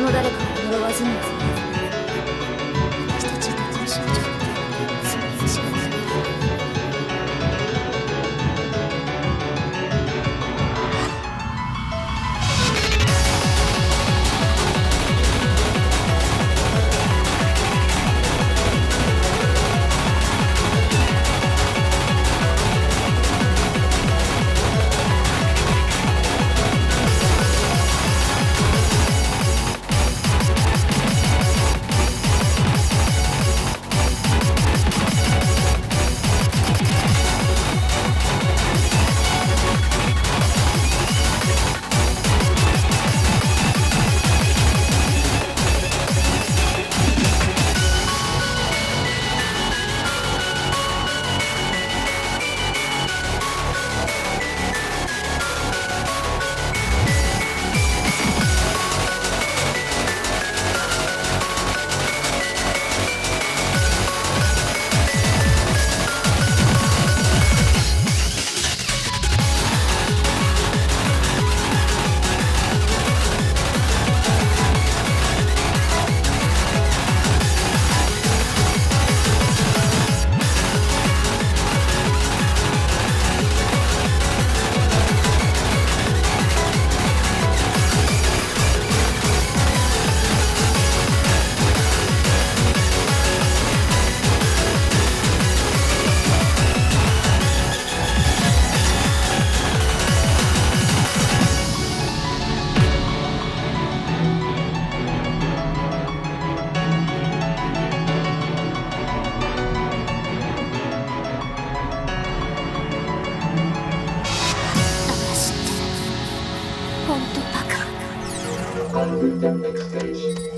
他の誰かを呪わずに On the next stage.